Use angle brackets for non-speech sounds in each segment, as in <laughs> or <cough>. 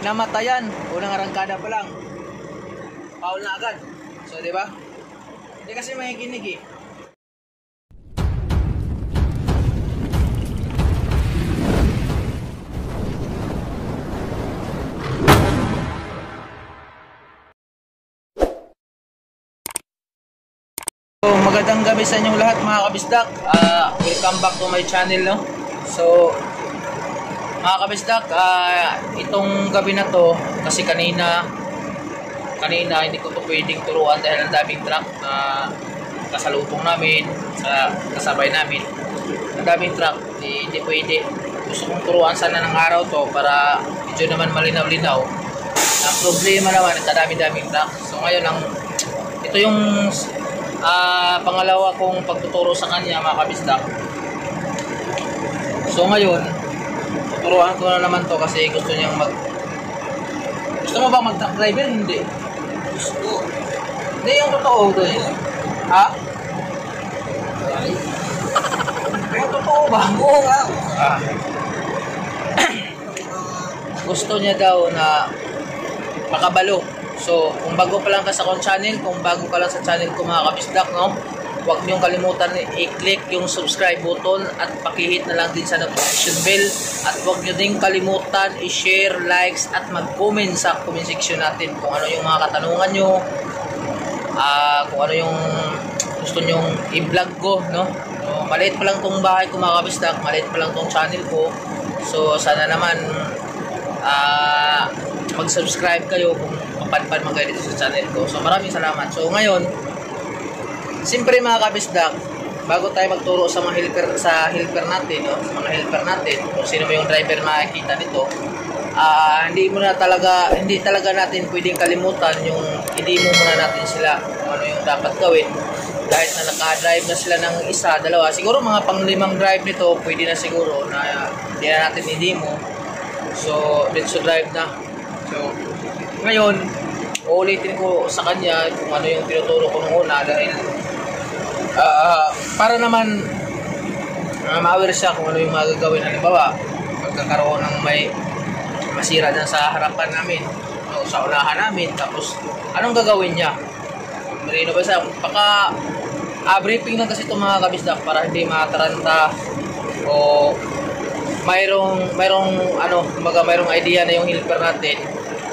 namatayan. Unang arangkada pa lang. Foul na agad. So, di ba? Hindi kasi makikinig eh. So, magandang gabi sa inyong lahat mga kabisdak. Ah, welcome back to my channel, no? So, mga kabisdak, ah, itong gabi na to, kasi kanina, kanina hindi ko to pwedeng turuan dahil ang daming truck na kasalubong namin, sa kasabay namin. Ang daming truck, di, hindi pwede. Gusto kong turuan sana ng araw to para medyo naman malinaw-linaw. Ang problema naman, ang kadami-daming truck. So ngayon, ang, ito yung Ah, pangalawa kong pagtuturo sa kanya mga kabisdak. So ngayon, tuturuan ko na naman to kasi gusto niyang mag Gusto mo ba mag-truck driver? Hindi. Gusto. Hindi yung totoo to eh. Ha? Yung totoo ba? Oo nga. Ah. gusto niya daw na makabalo. So, kung bago pa lang ka sa kong channel, kung bago ka lang sa channel ko mga kabisdak, no? Huwag niyong kalimutan i-click yung subscribe button at pakihit na lang din sa notification bell. At huwag niyo din kalimutan i-share, likes at mag-comment sa comment section natin kung ano yung mga katanungan niyo, ah kung ano yung gusto nyong i-vlog ko, no? So, maliit pa lang tong bahay ko mga kabisdak, maliit pa lang tong channel ko. So, sana naman ah mag-subscribe kayo kung mapanpan man kayo dito sa channel ko. So, maraming salamat. So, ngayon, siyempre mga kabisdak, bago tayo magturo sa mga helper sa helper natin, no? sa mga helper natin, kung sino mo yung driver makikita nito, ah hindi mo na talaga hindi talaga natin pwedeng kalimutan yung hindi mo muna natin sila ano yung dapat gawin kahit na naka-drive na sila ng isa, dalawa, siguro mga panglimang drive nito, pwede na siguro na hindi na natin hindi mo. So, let's drive na. So, ngayon, uulitin ko sa kanya kung ano yung tinuturo ko nung una dahil ah, para naman uh, ma-aware siya kung ano yung magagawin. Halimbawa, magkakaroon ng may masira dyan sa harapan namin o sa unahan namin tapos anong gagawin niya? Marino ba siya? Baka ah, briefing lang kasi itong mga kabisdak para hindi mataranta o mayroong mayroong ano, kumbaga mayroong idea na yung helper natin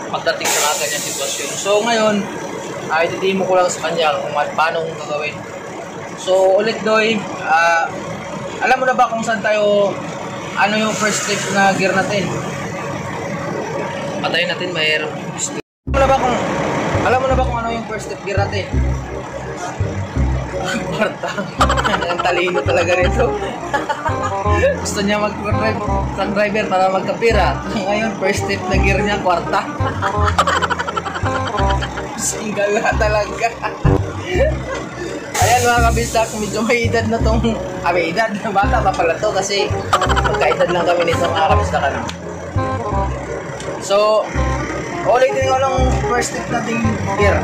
pagdating sa mga ganyang sitwasyon. So ngayon, ay uh, mo ko lang sa kanya kung paano kung gagawin. So ulit doy, ah, alam mo na ba kung saan tayo ano yung first step na gear natin? Patayin natin mayroong alam mo na ba kung alam mo na ba kung ano yung first step gear natin? <laughs> Kwarta. <laughs> Ang talino talaga rito. <laughs> Gusto niya mag-drive truck driver para magkapira. Ngayon, first step na gear niya, kwarta. Single talaga. Ayan mga kabisak, medyo may edad na tong, ah may edad, bata pa pala to kasi magkaedad lang kami nito mga kabisak ano. So, ulitin ko lang first gear.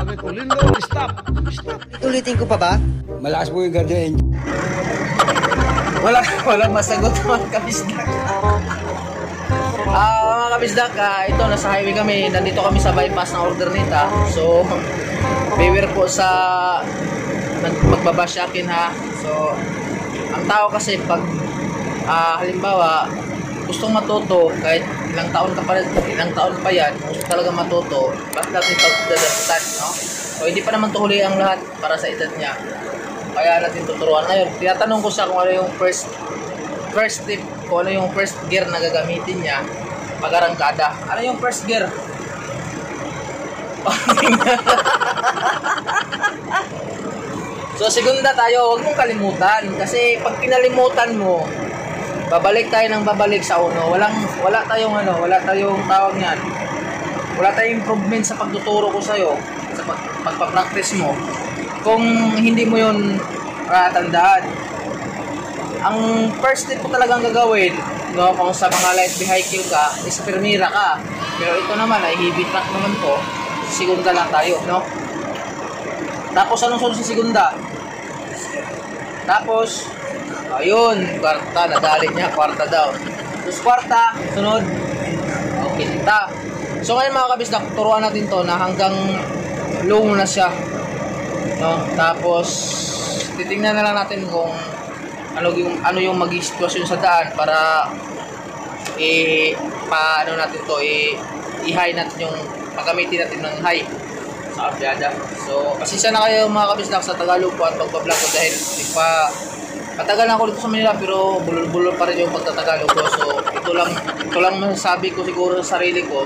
Sabi ko, Lindo, stop. Stop. Ulitin ko pa ba? Malakas po yung ganda Wala, walang masagot <laughs> mga kabisdak. Ah, mga kabisdak, ah, ito nasa highway kami. Nandito kami sa bypass ng order nita. So, beware po sa nag magbabash akin ha. So, ang tao kasi pag ah, halimbawa gustong matuto kahit ilang taon ka pa rin, ilang taon pa yan, gusto talaga matuto, bakit natin pagdadaputan, no? So, hindi pa naman tuhuli ang lahat para sa edad niya. Kaya natin tuturuan. Ngayon, tinatanong ko siya kung ano yung first first tip, kung ano yung first gear na gagamitin niya pag arangkada. Ano yung first gear? <laughs> so, segunda tayo, huwag mong kalimutan. Kasi pag kinalimutan mo, babalik tayo ng babalik sa uno. Walang, wala tayong ano, wala tayong tawag niyan. Wala tayong improvement sa pagtuturo ko sa'yo, sa pag, pagpa-practice mo kung hindi mo yun tandaan. Ang first step mo talagang gagawin, no, kung sa mga light vehicle ka, is permira ka. Pero ito naman ay heavy truck naman to, segunda lang tayo, no? Tapos anong sunod sa segunda? Tapos, ayun, kwarta, nadali niya, kwarta daw. Tapos kwarta, sunod. Okay, kita. So ngayon mga kabisdak, turuan natin to na hanggang low na siya. No? Tapos titingnan na lang natin kung ano yung ano yung maging sitwasyon sa daan para i paano natin to i i-high natin yung pagamitin natin ng high sa kabyada. So, pasensya na kayo mga kabisdak sa Tagalog po at pagbablog ko dahil di pa Matagal na ako dito sa Manila pero bulol-bulol pa rin yung pagtatagalog ko. So, ito lang, ito lang masasabi ko siguro sa sarili ko.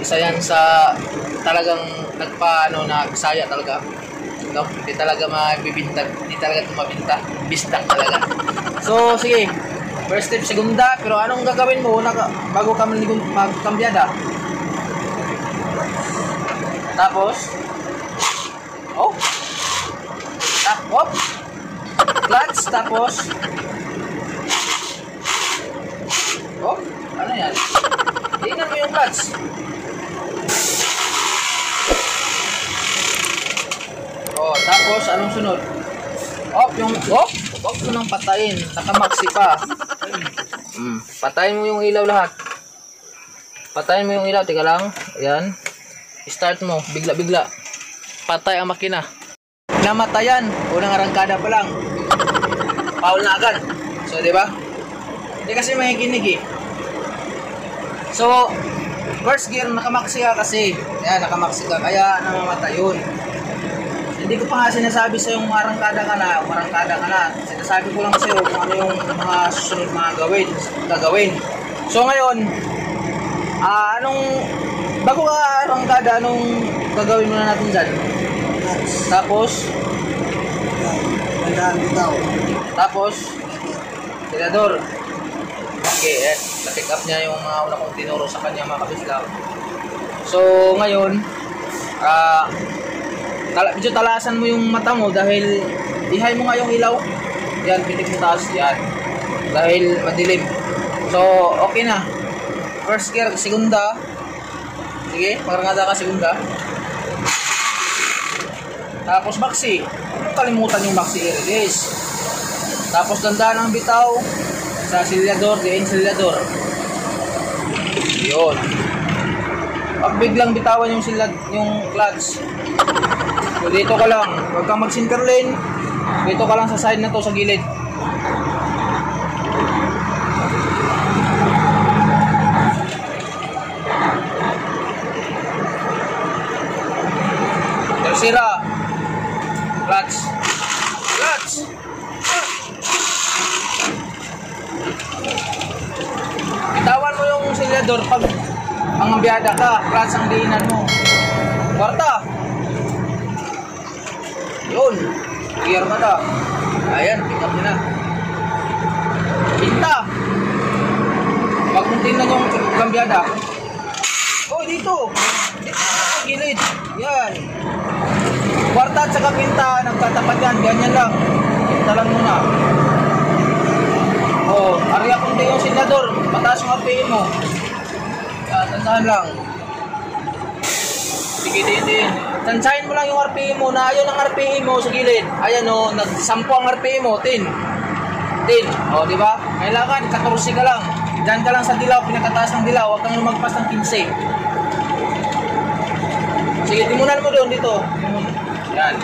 Isa yan sa talagang nagpa, ano, na Bisaya talaga. No? Hindi talaga mabibinta, hindi talaga ito mabinta. Bistak talaga. So, sige. First step, segunda. Pero anong gagawin mo ka, bago ka magkambyada? Tapos, oh, ah, oh, clutch, tapos, oh, ano yan? Tingnan mo yung clutch. Oh, tapos, anong sunod? Oh, yung, oh, huwag mo nang patayin. Nakamaksi pa. Mm, patayin mo yung ilaw lahat. Patayin mo yung ilaw. Teka lang. Ayan. Start mo. Bigla-bigla. Patay ang makina. Namatayan. Unang arangkada pa lang. <laughs> Paul na agad. So, di ba? Hindi kasi makikinig eh. So, first gear, nakamaksi ka kasi. Ayan, nakamaksi ka. Kaya namamatay yun. Hindi ko pa nga sinasabi sa yung arangkada ka na, arangkada ka na. Sinasabi ko lang sa iyo kung ano yung mga susunod mga gawin, gagawin. So ngayon, ah anong, bago ka arangkada, anong gagawin muna natin dyan? Tapos, Tandaan bitaw. tapos, tirador. Okay, eh, na-pick up niya yung mga una kong tinuro sa kanya mga kabislang. So, ngayon, ah, tala, medyo talasan mo yung mata mo dahil ihay mo nga yung ilaw. Yan, pitik mo taas. Yan. Dahil madilim. So, okay na. First gear, segunda. Sige, makarangada ka segunda. Tapos maxi. Huwag kalimutan yung maxi i-release. Tapos ganda ng bitaw sa silyador, diin silyador. Yun. Pag biglang bitawan yung silad, yung clutch, So dito ka lang, huwag kang mag-center lane. Dito ka lang sa side na to, sa gilid. Tercera. Clutch. Clutch. Bitawan mo yung silyador pag ang biyada ka, clutch ang diinan mo. Kwarta. Yun. Clear ka. Ayan, pick up na. Pinta. Pag mong tingnan yung kambyada. Oh, dito. Dito gilid. Yan. Kwarta at saka pinta, nagtatapat yan. Ganyan lang. Pinta lang muna. Oh, area kundi yung sinyador. Mataas yung RPM mo. Yan, tandaan lang. Sige, din, din. Tansahin mo lang yung RPM mo na ayun ang RPM mo sa gilid. Ayan o, nagsampo ang RPM mo, 10. 10. O, di ba? Kailangan, 14 ka lang. Diyan ka lang sa dilaw, pinakataas ng dilaw. Huwag kang lumagpas ng 15. Sige, timunan mo doon dito. Yan.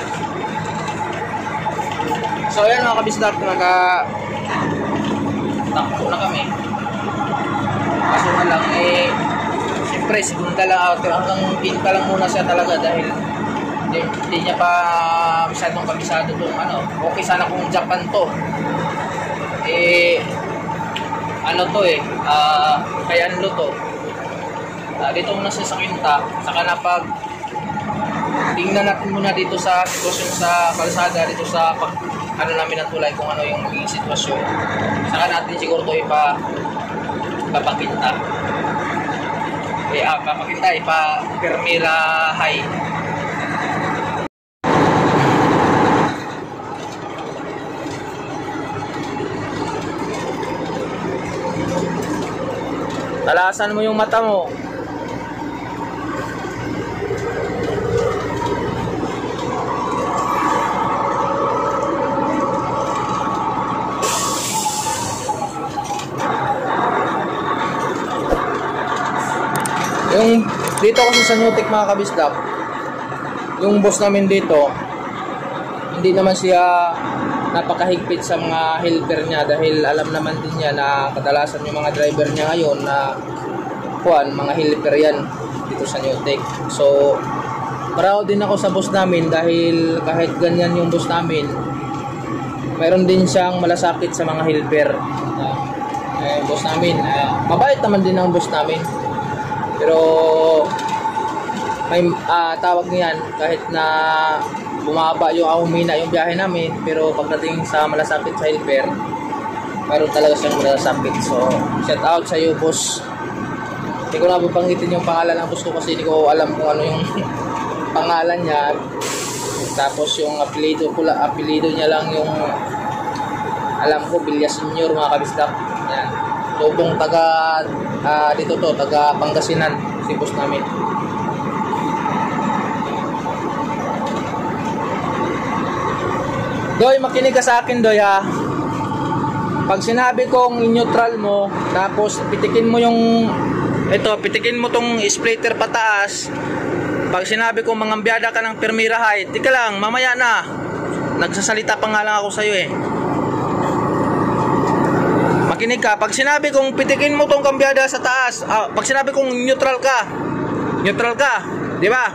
So, ayan mga kabisdak, naka takbo na kami. Kaso nga lang, eh, siyempre, segunda lang out. Hanggang pin pa lang muna siya talaga dahil hindi, niya pa masyadong kabisado itong ano. Okay sana kung Japan to. Eh, ano to eh, ah, kaya ano to. Ah, dito muna siya sa kinta, saka na pag tingnan natin muna dito sa sitwasyon sa kalsada, dito sa pag, ano namin ng tulay kung ano yung magiging sitwasyon. Saka natin siguro to ipa papakita. Eh, ah, papakita, ipa permira high. Talasan mo yung mata mo. Yung dito kasi sa Newtek mga kabisdak, yung boss namin dito, hindi naman siya napakahigpit sa mga helper niya dahil alam naman din niya na kadalasan yung mga driver niya ngayon na kuan, mga helper yan dito sa Newtek. So, proud din ako sa boss namin dahil kahit ganyan yung boss namin, mayroon din siyang malasakit sa mga helper. Ah, eh, boss namin, ah, mabait naman din ang boss namin. Pero may ah, tawag niyan kahit na bumaba yung ah, yung biyahe namin pero pagdating sa malasakit sa helper mayroon talaga siyang malasakit. So shout out sa iyo boss. Hindi ko na banggitin yung pangalan ng boss ko kasi hindi ko alam kung ano yung <laughs> pangalan niya. Tapos yung apelido ko la, apelido niya lang yung alam ko Bilya Senior mga kabisdak tubong taga ah, dito to taga Pangasinan si boss namin Doy, makinig ka sa akin, Doy, ha? Pag sinabi kong in-neutral mo, tapos pitikin mo yung, ito, pitikin mo tong splitter pataas, pag sinabi kong mangambiyada ka ng Permira High, tika lang, mamaya na. Nagsasalita pa nga lang ako sa'yo eh. Makinig ka, pag sinabi kong pitikin mo tong kambyada sa taas, ah, pag sinabi kong neutral ka, neutral ka, di ba?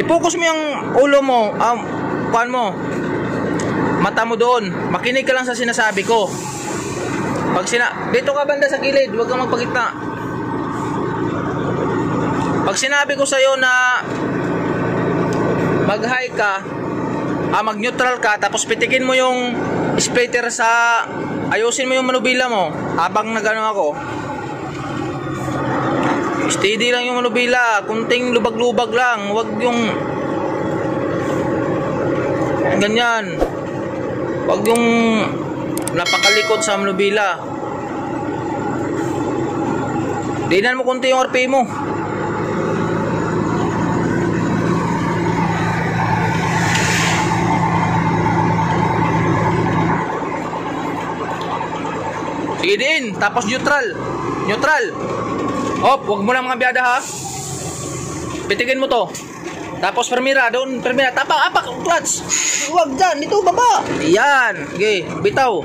I-focus mo yung ulo mo, um, kuan mo, mata mo doon. Makinig ka lang sa sinasabi ko. Pag sina dito ka banda sa gilid, huwag kang magpagitna. Pag sinabi ko sa iyo na mag-high ka, ah, mag-neutral ka, tapos pitikin mo yung splitter sa ayusin mo yung manubila mo habang nagano ako. Steady lang yung manubila, kunting lubag-lubag lang, huwag yung ganyan. Huwag yung napakalikot sa manubila. Dinan mo kunti yung RPM mo. Din, tapos neutral. Neutral. Op, wag mo na mga biyada ha. Pitikin mo to. Tapos permira, doon permira. Tapak, apak, clutch. Huwag dyan, dito baba. Yan. Okay, bitaw.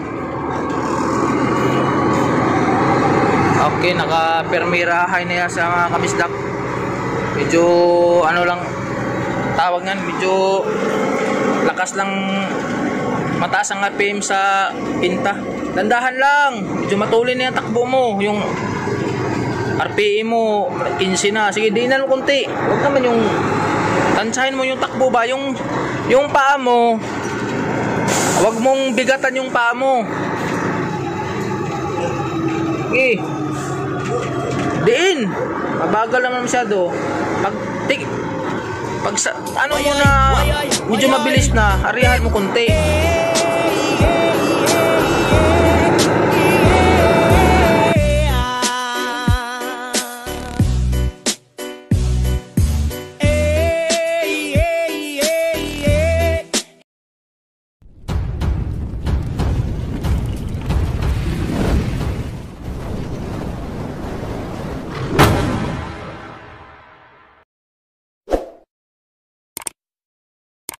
Okay, naka permira high na yan sa mga kamisdak. Medyo ano lang tawag nga, medyo lakas lang mataas ang RPM sa pinta. Dandahan lang. Medyo matulin na yung takbo mo. Yung RPM mo, 15 na. Sige, dinan mo konti. Huwag naman yung Tansyahin mo yung takbo ba? Yung, yung paa mo, huwag mong bigatan yung paa mo. Okay. Diin. Mabagal naman masyado. Pag, tik, pag sa, ano mo na, medyo mabilis na, arihan mo konti.